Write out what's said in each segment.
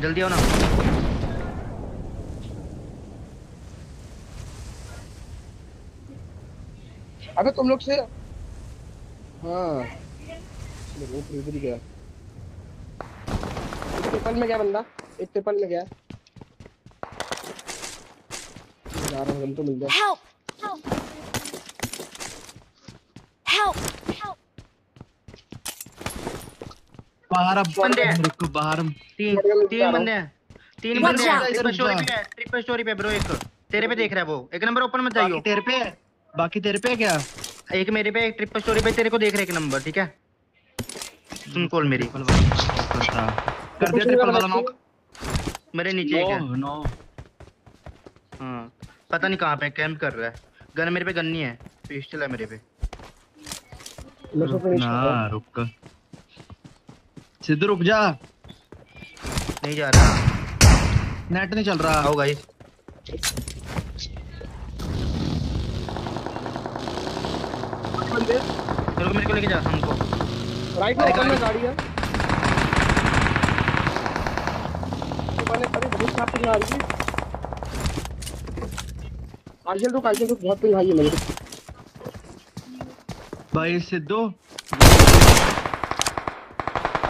जल्दी आओ ना अबे तुम लोग से हाँ देखो इधर ही गया एक ट्रिपल में गया बंदा एक ट्रिपल में गया जा रहा हूँ तो मिल जाए Help! Help! Help! Help! बाहर अब बंदे हैं। रुको बाहर हम- तीन तीन बंदे हैं। तीन बंदे हैं ट्रिपल स्टोरी पे है ट्रिपल स्टोरी पे ब्रो एक। तेरे पे देख रहा है वो। एक नंबर ओपन मत जाइयो। तेरे पे है? बाकी तेरे पे है क्या? एक मेरे पे एक ट्रिपल स्टोरी पे तेरे को देख रहा है एक नंबर ठीक है? सुन कॉल मेरी। वाला कर दिया ट्रिपल वाला नॉक मेरे नीचे एक है नो नो हाँ। पता नहीं कहाँ पे कैंप कर रहा है। गन मेरे पे गन नहीं है। पिस्टल है मेरे पे। ना रुक। सिद्धू रुक जा। नहीं जा रहा। नेट नहीं चल रहा। आओ गाइस चलो मेरे को लेके जा हमको राइट में में गाड़ी है। मैंने अरे बहुत है पिंग आई है मेरे भाई सिद्धू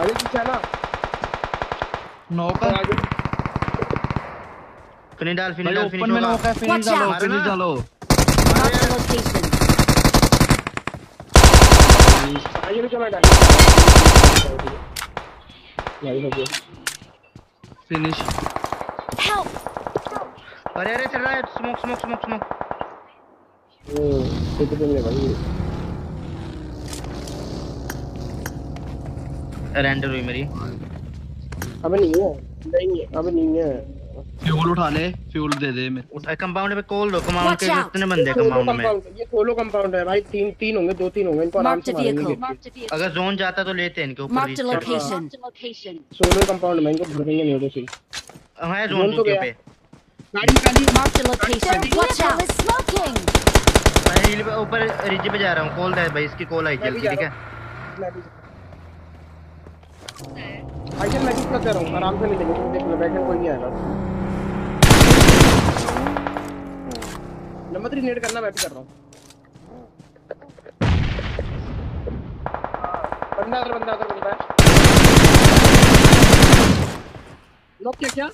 अरे पीछे है नॉक फिनिश डाल फिनिश डाल फिनिश में नॉक है फिनिश डालो फिनिश डालो. आगे भी चला डाल हो फिनिश। अरे अरे चल रहा है। Smoke smoke smoke smoke. हम्म ठीक है भाई? रेंडर हुई मेरी। अबे नहीं है नहीं है अबे नहीं है। फ्यूल उठा ले फ्यूल दे दे मेरे। उठा कंपाउंड पे कॉल दो कंपाउंड के. कितने बंदे सोलो कंपाउंड में। ये सोलो कंपाउंड है भाई तीन तीन होंगे दो तीन होंगे इनको आराम से मारेंगे। अगर जोन जाता तो लेते हैं इनके ऊपर location. सोलो कंपाउंड में इनको भरेंगे नहीं होते सही है जोन तो टू पे। गाड़ी Mark the location. Watch out! is smoking. मैं हिल पे ऊपर रिज पे जा रहा हूँ कॉल दे भाई इसकी कॉल आई जल्दी ठीक है। आइजन मैं भी कर रहा हूँ? आराम से ले लेंगे तुम देख लो बैठ कोई नहीं आएगा। नंबर थ्री नेट करना मैं भी कर रहा हूँ। बंदा अगर बंदा अगर बंदा है लोग क्या क्या?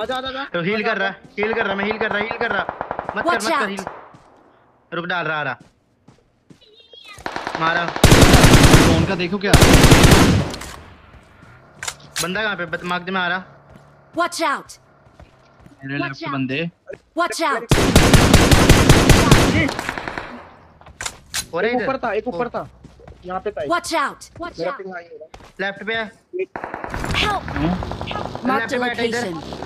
आजा आजा आजा। तो हील कर रहा हील कर रहा मैं हील कर रहा हील कर रहा। मत कर मत कर हील रुक डाल रहा आ रहा। मारा। फ़ोन का देखो क्या? बंदा कहाँ पे? मार्क में आ रहा। Watch out! मेरे लेफ़्ट बंदे। Watch out! और एक ऊपर था एक ऊपर था। यहाँ पे था एक। Watch out! Watch मेरा out! पिंग हाई हो रहा लेफ़्ट पे है। Help! हूँ। Mark the Left बैठा इधर। location.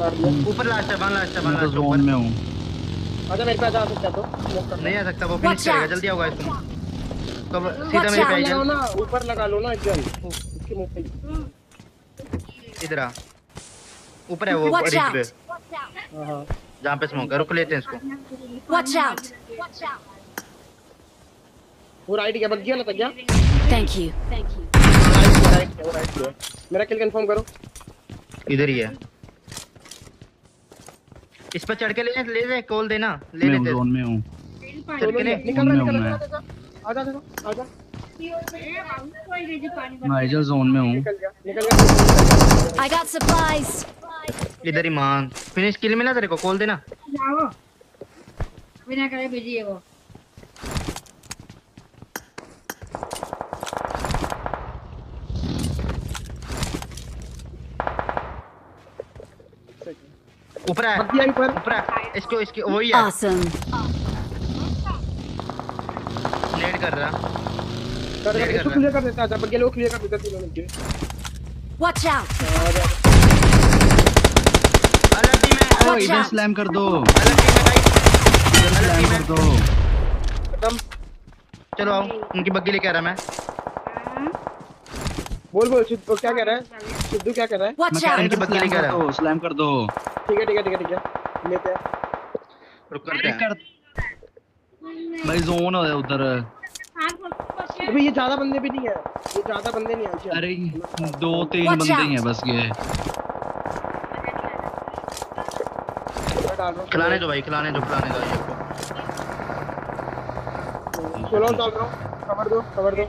मार दिया ऊपर लास्ट है वन लास्ट है वन तो लास्ट जोन ऊपर। में हूँ। आजा मेरे पे आजा आ सकता तो नहीं आ सकता वो फिनिश करेगा जल्दी आओ गाइस तुम। कब सीधा मेरे पे लगाओ जल्दी ना ऊपर लगा लो ना गन इसके मुँह पे इधर आ। ऊपर है वो रिच पे! हाँ हाँ जहाँ पे स्मोक है रुक लेते हैं इसको। Watch out! Watch out! वो राइट गया बग गया ना तक गया. राइट राइट गया वो राइट गया मेरा किल कंफर्म करो। इधर ही है। इस पर चढ़ के ले ले ले कॉल देना ले मैं हूँ लेते जोन में हूँ। चढ़ के निकल निकल हूँ रहा आजा आजा आजा मैं आइजल जोन में हूँ। निकल गया निकल गया I got supplies. इधर ही मान। फिनिश किल मिला तेरे को? कॉल देना। जाओ। बिना करे भेजिए वो। ऊपर है ऊपर ऊपर है इसको इसकी वही है। Awesome. कर रहा। कर Clear इसको क्लियर कर देता आजा बग गया लोग क्लियर कर देता तीनों मिलके Watch out. आजा अलग टीम है। ओ इधर स्लैम कर दो। अलग टीम है भाई। इधर स्लैम कर दो। खत्म। चलो आओ उनकी बग्गी लेके आ रहा मैं। बोल बोल सिद्धू क्या कह रहा है? सिद्धू क्या कह रहा है? मैं कह रहा हूँ बग्गी लेके आ रहा दो स्लैम कर दो। ठीक है ठीक है ठीक है ठीक है। लेते हैं। रुक करते हैं भाई जोन है उधर। अभी ये ज़्यादा बंदे भी नहीं है। ये ज़्यादा बंदे नहीं आए अरे अच्छा। दो तीन बंदे ही हैं बस ये। खिलाने दो भाई खिलाने दो खिलाने दो ये। चलो डाल रहा हूँ। कवर दो कवर दो।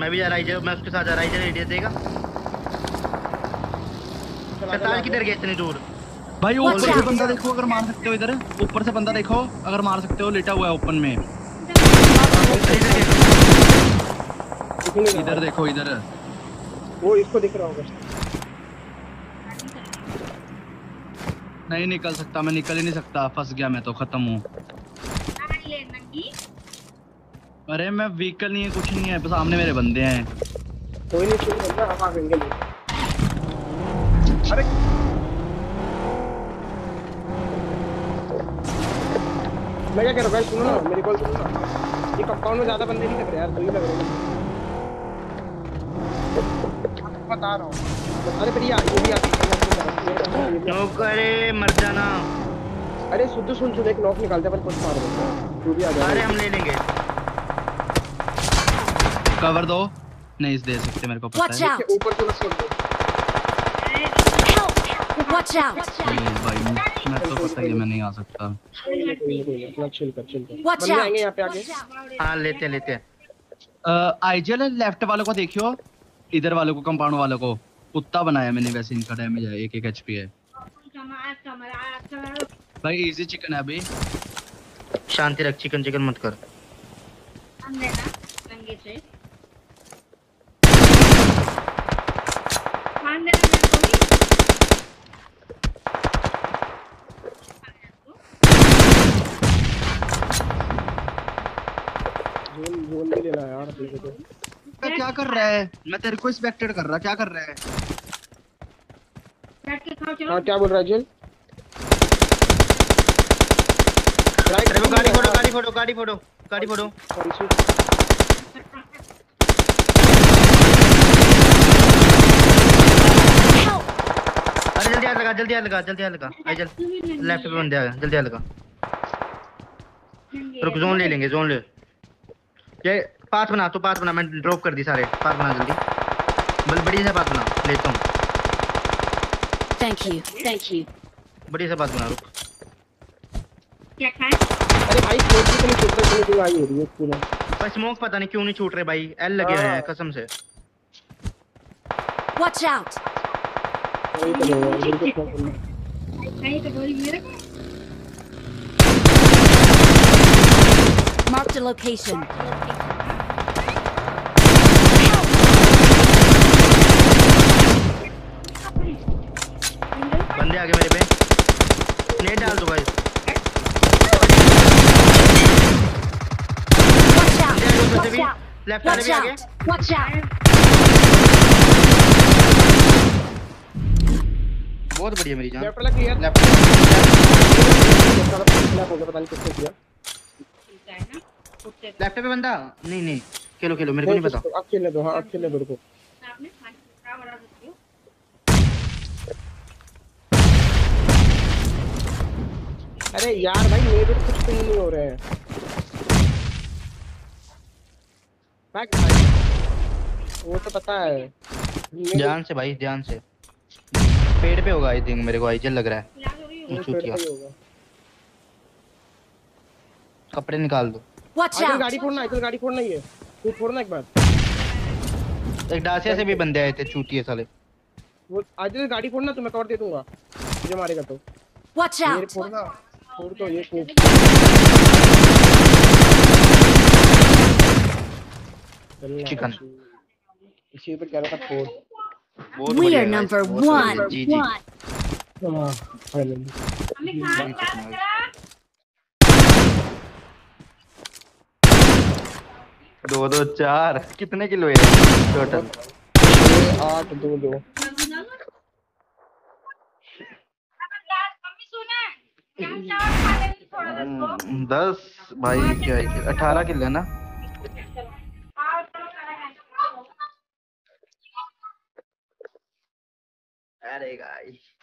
मैं भी जा रहा हूँ मैं उसके साथ जा रहा हूँ रेडियस देगा। सरताज किधर गया इतनी दूर? भाई ऊपर से बंदा देखो अगर मार सकते हो इधर। ऊपर से बंदा देखो अगर मार सकते हो लेटा हुआ है ओपन में। इधर देखो इधर। वो इसको दिख रहा होगा। नहीं निकल सकता मैं निकल ही नहीं सकता। फंस गया मैं तो खत्म हूँ। अरे मैं व्हीकल नहीं है कुछ नहीं है सामने मेरे बंदे हैं। कोई नहीं शुरू करना हम आ गएँगे अरे। मैं क्या कह रहा हूँ सुनो ना मेरी कॉल सुनो ना। ये कंपाउंड में ज़्यादा बंदे नहीं लग रहे यार दो ही लग रहे हैं। बता रहा हूँ। अरे फिर ये आ- भी आती है ये भी आती नो करे मर जाना। अरे सुध सुन सुन एक नॉक निकालते अपन कुछ मार देते हैं। जो भी आ अरे हम ले लेंगे। कवर दो। नहीं दे सकते मेरे को पता है। ऊपर से खोल दो! Watch out! प्लीज़ भाई मैं तो पता ही है मैं नहीं आ सकता। अपना चिल कर चिल कर Watch out. आएँगे यहाँ पे आगे। हाँ लेते लेते हैं। आईजीएल लेफ़्ट वालों को देखियो। इधर वालों को कंपाउंड वालों को। कुत्ता बनाया मैंने वैसे इनका डैमेज है एक एक एचपी है। भाई इजी चिकन है अभी। शांति रख चिकन चिकन मत कर। देना नंगे से मान देना मैं को भी जोन है यार देखो तो क्या क्या कर रहा है? मैं तेरे को एक्सपेक्टेड कर रहा क्या कर रहा है? बैठ के खाओ चलो। हाँ क्या बोल रहा है जेल राइट अरे गाड़ी फोड़ो गाड़ी फोड़ो गाड़ी फोड़ो गाड़ी फोड़ो! अरे जल्दी हाथ लगा जल्दी हाथ लगा जल्दी हाथ लगा। आई जल लेफ़्ट पे बंदे आ गए जल्दी हाथ लगा। रुक जोन ले लेंगे जोन ले। ये पाथ बना तो पाथ बना मैं ड्रॉप कर दी सारे पाथ बना जल्दी बल बड़ी से पाथ बना लेता हूँ Thank you. Thank you. बड़ी से पाथ बना रुक क्या खाए अरे भाई छोड़ दी तुम छोड़ रहे तुम आई हो रही है पूरा पर स्मोक पता नहीं क्यों नहीं छूट रहे भाई एल लगे हुए हैं कसम से Watch out! वही तो है मेरे है? तो Marked a location. बंदे आगे मेरे पे। नेट डाल दो भाई! लेफ़्ट वाले भी! Watch out! बहुत बढ़िया मेरी जान। लेफ़्ट वाला क्लियर लेफ़्ट हो पता नहीं किसने किया को लेफ़्ट पे बंदा? नहीं नहीं। खेलो खेलो मेरे को नहीं पता। किसको- अब खेलने दो हाँ अब खेलने दो रुको आपने क्या बड़ा सकते हो अरे यार भाई मेरे तो कुछ पिंग नहीं हो रहे हैं। बैक भाई वो तो पता है। ध्यान से भाई ध्यान से। पेड़ पे होगा आई थिंक मेरे को आई लग रहा है। चूतिया। कपड़े निकाल दो। आइटल out! गाड़ी फोड़ना आइटल गाड़ी फोड़ना है तू फोड़ना एक बार। एक डासिया से भी बंदे आए थे चूतिए साले। वो आइटल गाड़ी फोड़ना तो मैं कवर दे दूँगा। मुझे मारेगा तो। Watch ये तो फोड़ चिकन। इसी पे कह रहा था guys, number बहुत बढ़िया। one. जी जी। One. हाँ फाइनली हमें खाना खा करा। दो दो चार। कितने किलो है? टोटल आठ दो दो मम्मी सुना क्या चावल खा लेंगे थोड़ा दस को भाई क्या अठारह किलो है ना? अरे गाइस।